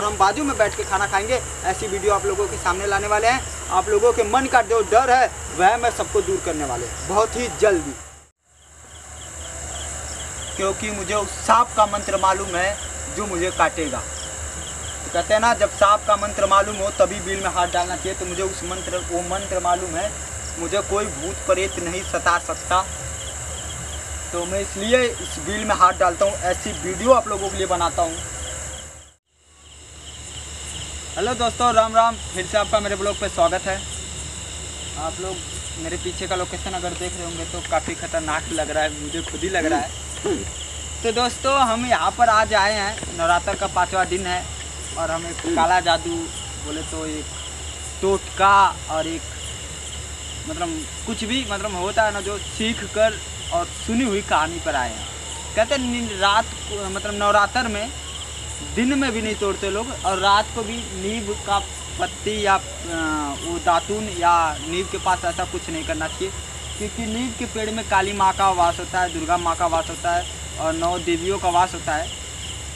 और हम बाजू में बैठ के खाना खाएँगे। ऐसी वीडियो आप लोगों के सामने लाने वाले हैं। आप लोगों के मन का जो डर है, वह मैं सबको दूर करने वाले बहुत ही जल्दी। क्योंकि मुझे उस सांप का मंत्र मालूम है, जो मुझे काटेगा। तो कहते हैं ना, जब सांप का मंत्र मालूम हो, तभी बिल में हाथ डालना चाहिए। तो मुझे उस मंत्र, वो मंत्र मालूम है। मुझे कोई भूत प्रेत नहीं सता सकता। तो मैं इसलिए इस बिल में हाथ डालता हूँ। ऐसी वीडियो आप लोगों के लिए बनाता हूँ। हेलो दोस्तों, राम राम। फिर से आपका मेरे ब्लॉग पे स्वागत है। आप लोग मेरे पीछे का लोकेशन अगर देख रहे होंगे तो काफ़ी खतरनाक लग रहा है, मुझे खुद ही लग रहा है। तो दोस्तों, हम यहाँ पर आज आए हैं। नवरात्र का पांचवा दिन है और हम एक काला जादू बोले तो एक टोटका और एक मतलब कुछ भी मतलब होता है ना जो सीख कर और सुनी हुई कहानी पर आए हैं। कहते हैं रात मतलब नवरात्र में दिन में भी नहीं तोड़ते लोग, और रात को भी नींब का पत्ती या वो दातून या नींब के पास ऐसा कुछ नहीं करना चाहिए, क्योंकि नींब के पेड़ में काली माँ का वास होता है, दुर्गा माँ का वास होता है, और नौ देवियों का वास होता है।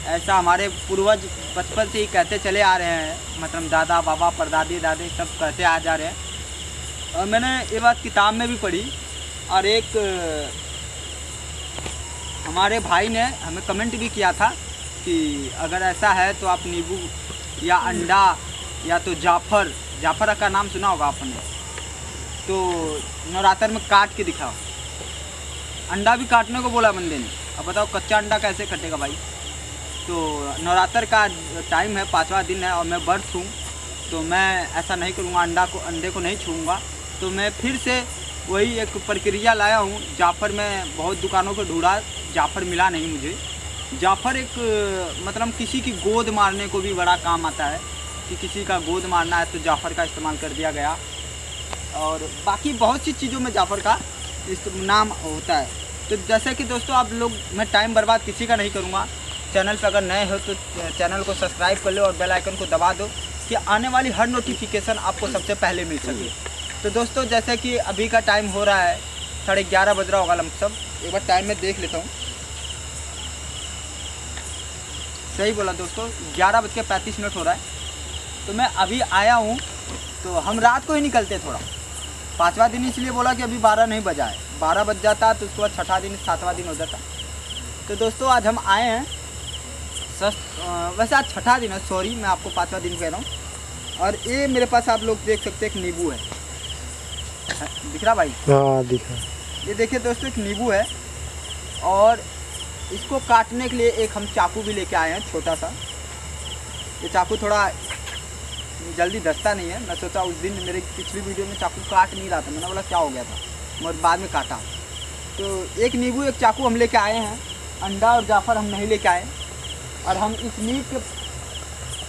ऐसा हमारे पूर्वज बचपन से ही कहते चले आ रहे हैं मतलब दादा, बाबा, परदादी, दादी सब कहते आ जा रहे हैं। और मैंने ये बात किताब में भी पढ़ी, और एक हमारे भाई ने हमें कमेंट भी किया था कि अगर ऐसा है तो आप नींबू या अंडा या तो जाफ़र जाफ़र का नाम सुना होगा आपने। तो नवरात्र में काट के दिखाओ। अंडा भी काटने को बोला बंदे ने। अब बताओ कच्चा अंडा कैसे कटेगा भाई? तो नवरात्र का टाइम है, पाँचवा दिन है और मैं बर्थ हूँ तो मैं ऐसा नहीं करूँगा, अंडा को, अंडे को नहीं छूँगा तो मैं फिर से वही एक प्रक्रिया लाया हूँ। जाफ़र में बहुत दुकानों को ढूंढा, जाफ़र मिला नहीं मुझे। जाफ़र एक मतलब किसी की गोद मारने को भी बड़ा काम आता है, कि किसी का गोद मारना है तो जाफ़र का इस्तेमाल कर दिया गया। और बाकी बहुत सी चीज़ों में जाफ़र का नाम होता है। तो जैसे कि दोस्तों, आप लोग, मैं टाइम बर्बाद किसी का नहीं करूँगा। चैनल पर अगर नए हो तो चैनल को सब्सक्राइब कर लो और बेल आइकन को दबा दो, कि आने वाली हर नोटिफिकेशन आपको सबसे पहले मिल सके। तो दोस्तों, जैसे कि अभी का टाइम हो रहा है, साढ़े ग्यारह बज रहा होगा लमसम। एक बार टाइम में देख लेता हूँ। सही बोला दोस्तों ग्यारह बज के पैंतीस मिनट हो रहा है। तो मैं अभी आया हूँ तो हम रात को ही निकलते थोड़ा। पाँचवा दिन इसलिए बोला कि अभी बारह नहीं बजा है। बारह बज जाता तो उसके बाद छठा दिन सातवां दिन हो जाता। तो दोस्तों आज हम आए हैं। सस्त वैसे आज छठा दिन है सॉरी मैं आपको पाँचवा दिन कह रहा हूँ। और ये मेरे पास आप लोग देख सकते हैं एक नींबू है। दिख रहा भाई? हाँ दिखा ये देखिए दोस्तों एक नींबू है। और इसको काटने के लिए एक हम चाकू भी लेके आए हैं, छोटा सा। ये चाकू थोड़ा जल्दी दसता नहीं है। मैं सोचा उस दिन मेरे पिछली वीडियो में चाकू काट नहीं रहा था। मैंने बोला, क्या हो गया था? मगर बाद में काटा। तो एक नींबू, एक चाकू हम लेके आए हैं। अंडा और जाफ़र हम नहीं लेके आए। और हम इस नींब के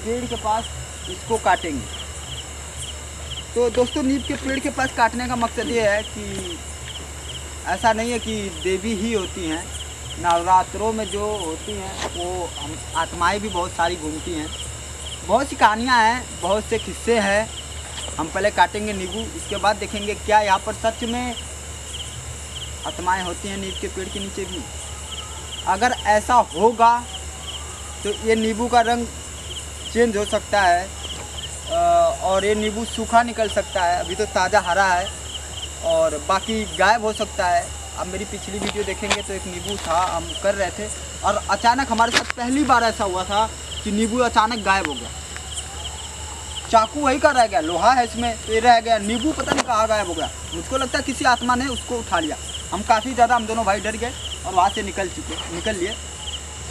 पेड़ के पास इसको काटेंगे। तो दोस्तों, नींब के पेड़ के पास काटने का मकसद ये है कि ऐसा नहीं है कि देवी ही होती हैं। नवरात्रों में जो होती हैं, वो हम, आत्माएँ भी बहुत सारी घूमती हैं। बहुत सी कहानियाँ हैं, बहुत से किस्से हैं। हम पहले काटेंगे नींबू, इसके बाद देखेंगे क्या यहाँ पर सच में आत्माएँ होती हैं नींब के पेड़ के नीचे भी। अगर ऐसा होगा तो ये नींबू का रंग चेंज हो सकता है और ये नींबू सूखा निकल सकता है। अभी तो ताज़ा हरा है, और बाकी गायब हो सकता है। अब मेरी पिछली वीडियो देखेंगे तो एक नींबू था हम कर रहे थे। और अचानक हमारे साथ पहली बार ऐसा हुआ था कि नींबू अचानक गायब हो गया। चाकू वही का रह गया लोहा है इसमें तो ये रह गया। नींबू पता नहीं कहाँ गायब हो गया। मुझको लगता है किसी आत्मा ने उसको उठा लिया। हम काफ़ी ज़्यादा हम दोनों भाई डर गए और वहाँ से निकल चुके निकल लिए।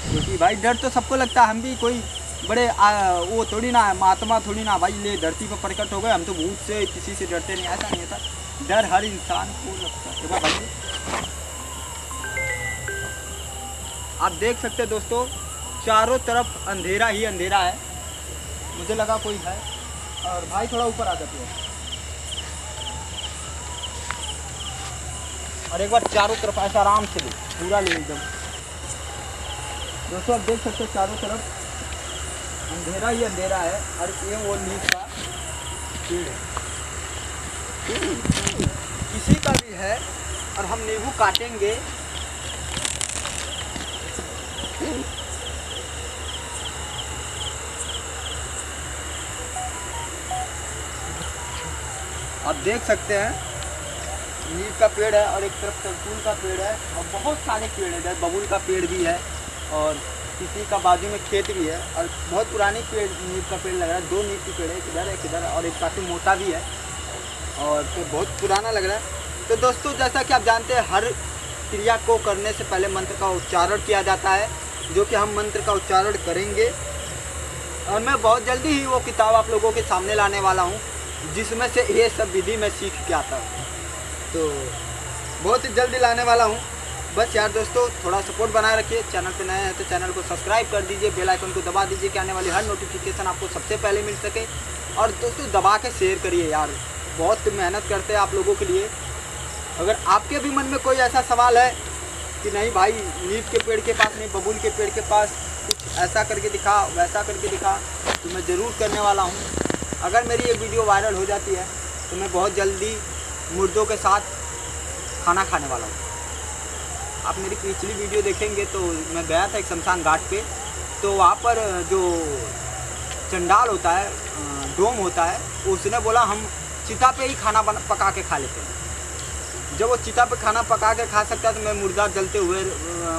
क्योंकि भाई डर तो सबको लगता है हम भी कोई बड़े आ, वो थोड़ी ना महात्मा थोड़ी ना भाई ले धरती पर प्रकट हो गए हम तो भूत से किसी से डरते नहीं ऐसा नहीं होता। डर हर इंसान को लगता है। भाई आप देख सकते हैं दोस्तों, चारों तरफ़ अंधेरा ही अंधेरा है। मुझे लगा कोई है, और भाई थोड़ा ऊपर आ जाते हो। और एक बार चारों तरफ़ ऐसा आराम से ले पूरा ले एकदम। दोस्तों, आप देख सकते हो चारों तरफ़ अंधेरा ही अंधेरा है, और ये वो नीच का पेड़ है। किसी का भी है, और हम नींबू काटेंगे आप देख सकते हैं नीम का पेड़ है और एक तरफ़ तरकुल का पेड़ है और बहुत सारे पेड़ है। बबूल का पेड़ भी है और किसी का बाजू में खेत भी है और बहुत पुरानी पेड़ नीम का पेड़ लग रहा है। दो नीम के पेड़ है, एक इधर एक इधर और एक काफ़ी मोटा भी है और तो बहुत पुराना लग रहा है। तो दोस्तों, जैसा कि आप जानते हैं, हर क्रिया को करने से पहले मंत्र का उच्चारण किया जाता है। जो कि हम मंत्र का उच्चारण करेंगे। और मैं बहुत जल्दी ही वो किताब आप लोगों के सामने लाने वाला हूँ, जिसमें से ये सब विधि मैं सीख के आता हूँ। तो बहुत ही जल्दी लाने वाला हूँ। बस यार दोस्तों, थोड़ा सपोर्ट बनाए रखिए। चैनल पे नए हैं तो चैनल को सब्सक्राइब कर दीजिए। बेल आइकन को दबा दीजिए कि आने वाली हर नोटिफिकेशन आपको सबसे पहले मिल सके। और दोस्तों, दबा के शेयर करिए यार। बहुत मेहनत करते हैं आप लोगों के लिए। अगर आपके भी मन में कोई ऐसा सवाल है कि नहीं भाई नीम के पेड़ के पास नहीं, बबूल के पेड़ के पास कुछ ऐसा करके दिखा, वैसा करके दिखा तो मैं ज़रूर करने वाला हूँ। अगर मेरी ये वीडियो वायरल हो जाती है तो मैं बहुत जल्दी मुर्दों के साथ खाना खाने वाला हूँ। आप मेरी पिछली वीडियो देखेंगे तो मैं गया था एक शमशान घाट पे तो वहाँ पर जो चंडाल होता है डोम होता है, उसने बोला, हम चिता पे ही खाना बना, पका के खा लेते हैं। जब वो चिता पे खाना पका के खा सकता है तो मैं मुर्दा जलते हुए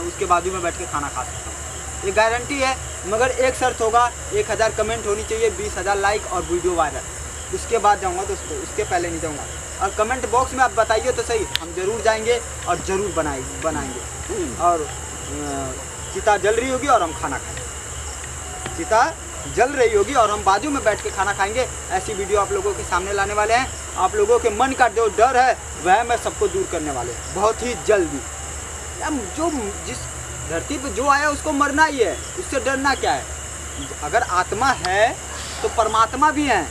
उसके बाजू में बैठ के खाना खा सकता हूँ। ये गारंटी है, मगर एक शर्त होगा, एक हज़ार कमेंट होनी चाहिए, बीस हज़ार लाइक और वीडियो वायरल उसके बाद जाऊँगा तो उसको, उसके पहले नहीं जाऊँगा। और कमेंट बॉक्स में आप बताइए तो सही, हम ज़रूर जाएँगे और ज़रूर बनाए, बनाएँगे। और चिता जल रही होगी और हम खाना खाएँगे। चिता? जल रही होगी और हम बाजू में बैठ के खाना खाएँगे। ऐसी वीडियो आप लोगों के सामने लाने वाले हैं। आप लोगों के मन का जो डर है, वह मैं सबको दूर करने वाले हैं। बहुत ही जल्दी। जो जिस धरती पर जो आया, उसको मरना ही है। उससे डरना क्या है? अगर आत्मा है तो परमात्मा भी है।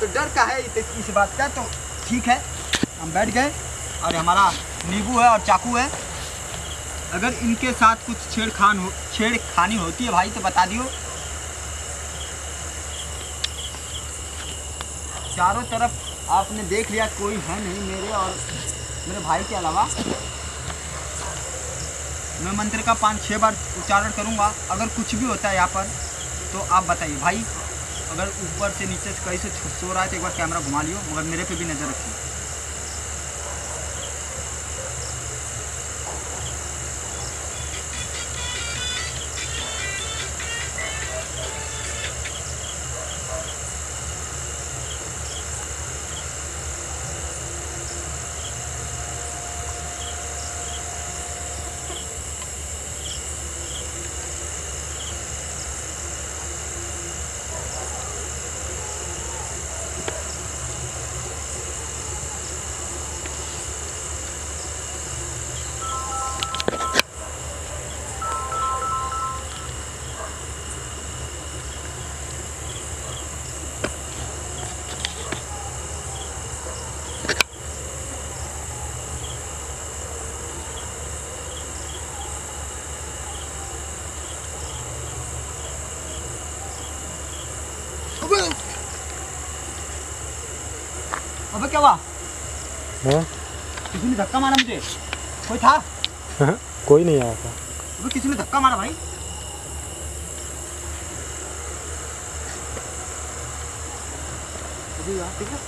तो डर का है इस इस बात का। तो ठीक है, हम बैठ गए। और हमारा नींबू है और चाकू है। अगर इनके साथ कुछ छेड़खान हो, छेड़खानी होती है भाई तो बता दियो। चारों तरफ़ आपने देख लिया, कोई है नहीं मेरे और मेरे भाई के अलावा। मैं मंत्र का पाँच छः बार उच्चारण करूँगा, अगर कुछ भी होता है यहाँ पर तो आप बताइए। भाई, अगर ऊपर से नीचे से कहीं से सो रहा है तो एक बार कैमरा घुमा लियो, मगर मेरे पे भी नज़र रखिए। अबे क्या हुआ हाँ? किसी ने धक्का मारा मुझे। कोई था? हाँ, कोई नहीं आया था। अबे किसी ने धक्का मारा भाई। ठीक है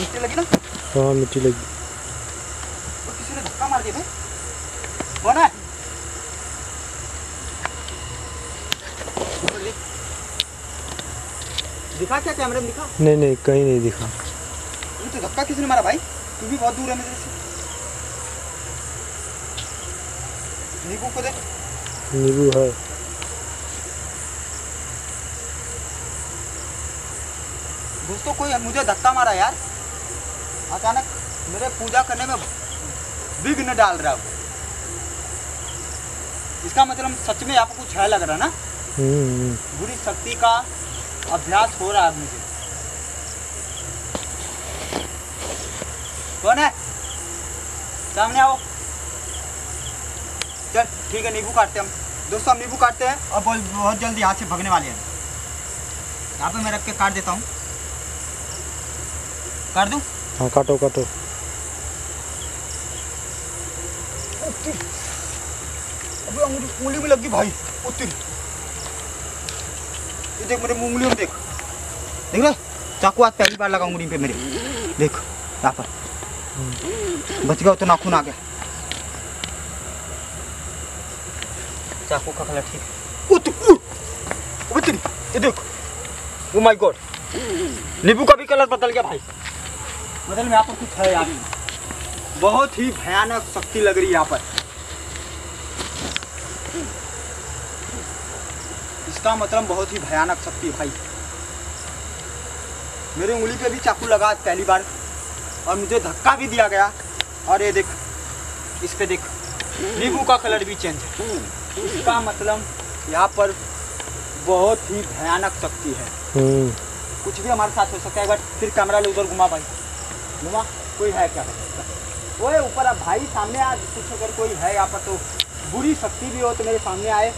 नीचे लगी ना? हाँ मिट्टी लगी। तो किसी ने धक्का मार दिया भाई। कौन है? दिखा क्या कैमरे में दिखा? नहीं नहीं कहीं नहीं दिखा। तो धक्का किसने मारा भाई? तू भी बहुत दूर है मेरे से। नींबू को दे नींबू है। दोस्तों कोई मुझे धक्का मारा यार। अचानक मेरे पूजा करने में विघ्न डाल रहा है इसका मतलब सच में आपको कुछ है लग रहा है ना? हम्म। बुरी शक्ति का अभ्यास हो रहा है मुझे कौन है? सामने आओ। चल ठीक है नींबू काटते हैं हम। दोस्तों हम नींबू काटते हैं। और बहुत बहुत जल्दी यहाँ से भगने वाले हैं। यहाँ पे मैं रख के काट देता हूँ। काट दूँ? हाँ काटो काटो। अबे उंगली उंगली में लगी भाई। उतरी ये देख मेरे उंगली में देख। देख रहा चाकू आज पहली बार लगा उंगली पे मेरे। देख यहाँ पर। बच गया तो नाखून आ गया। चाकू का कलर ठीक। उत उत ये देख। ओ माय गॉड नींबू का भी कलर बदल गया भाई। मतलब यहाँ पर कुछ है यार। बहुत ही भयानक शक्ति लग रही है यहाँ पर। इसका मतलब बहुत ही भयानक शक्ति है भाई। मेरे उंगली पे भी चाकू लगा पहली बार। और मुझे धक्का भी दिया गया। और ये देख इस पर देख नींबू का कलर भी चेंज है। इसका मतलब यहाँ पर बहुत ही भयानक शक्ति है। हम्म। कुछ भी हमारे साथ हो सकता है अगर फिर कैमरा ले उधर घुमा भाई। घुमा कोई है क्या? वो ओए ऊपर अब भाई सामने आ कुछ अगर कोई है यहाँ पर तो बुरी शक्ति भी हो तो मेरे सामने आए।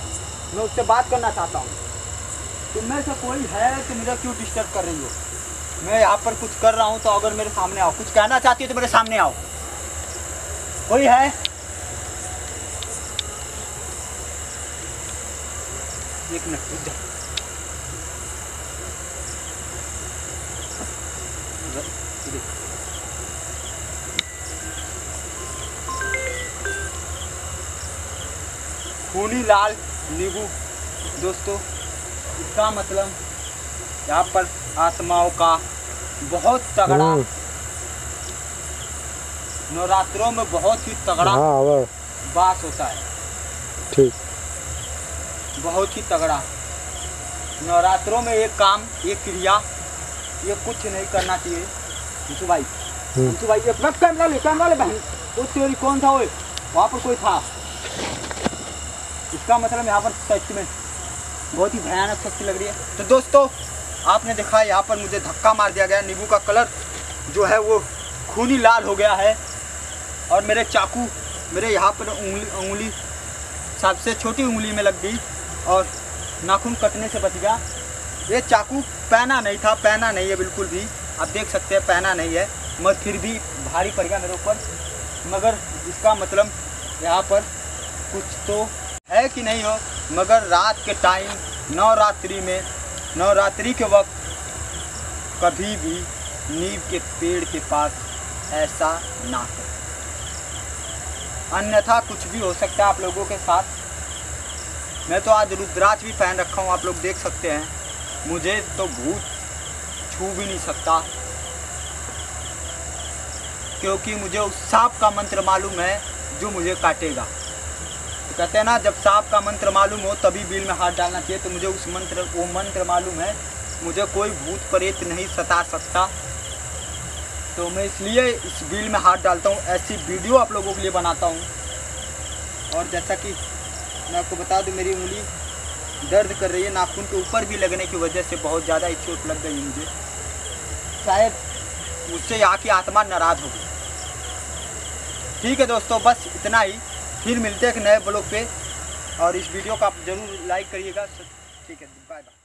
मैं उससे बात करना चाहता हूँ। तुम में से कोई है तो मुझे क्यों डिस्टर्ब कर रही हो? मैं यहाँ पर कुछ कर रहा हूँ तो अगर मेरे सामने आओ। कुछ कहना चाहती हो तो मेरे सामने आओ। कोई है? एक मिनट खूनी लाल नींबू, दोस्तों, इसका मतलब यहाँ पर आत्माओं का बहुत तगड़ा। हम्म। नवरात्रों में बहुत ही तगड़ा हाँ बास होता है। ठीक। बहुत ही तगड़ा। नवरात्रों में एक काम एक क्रिया ये कुछ नहीं करना चाहिए। अंशु भाई हम्म। भाई मिनट कैमरा ले कैमरा ले बहन। वो तेरी कौन था वो? वहाँ पर कोई था? इसका मतलब यहाँ पर सच में बहुत ही भयानक शक्ति लग रही है। तो दोस्तों आपने देखा यहाँ पर मुझे धक्का मार दिया गया। नींबू का कलर जो है वो खूनी लाल हो गया है। और मेरे चाकू, मेरे यहाँ पर उंगली उंगली, सबसे छोटी उंगली में लग गई और नाखून कटने से बच गया। ये चाकू पहना नहीं था पहना नहीं है बिल्कुल भी। आप देख सकते हैं पहना नहीं है, मगर फिर भी भारी पड़ गया मेरे ऊपर। मगर इसका मतलब यहाँ पर कुछ तो है कि नहीं हो, मगर रात के टाइम, नवरात्रि में नवरात्रि के वक्त कभी भी नीम के पेड़ के पास ऐसा ना करें अन्यथा कुछ भी हो सकता है आप लोगों के साथ। मैं तो आज रुद्राक्ष भी पहन रखा हूँ, आप लोग देख सकते हैं। मुझे तो भूत छू भी नहीं सकता। क्योंकि मुझे उस सांप का मंत्र मालूम है, जो मुझे काटेगा। तो कहते हैं ना, जब सांप का मंत्र मालूम हो, तभी बिल में हाथ डालना चाहिए। तो मुझे उस मंत्र, वो मंत्र मालूम है। मुझे कोई भूत प्रेत नहीं सता सकता। तो मैं इसलिए इस बिल में हाथ डालता हूँ। ऐसी वीडियो आप लोगों के लिए बनाता हूँ। और जैसा कि मैं आपको बता दूँ, मेरी उंगली दर्द कर रही है। नाखून के ऊपर भी लगने की वजह से बहुत ज़्यादा ही चोट लग गई मुझे। शायद मुझसे यहाँ की आत्मा नाराज़ हो गई ठीक है दोस्तों, बस इतना ही। फिर मिलते हैं एक नए ब्लॉग पे। और इस वीडियो को आप ज़रूर लाइक करिएगा। ठीक है बाय बाय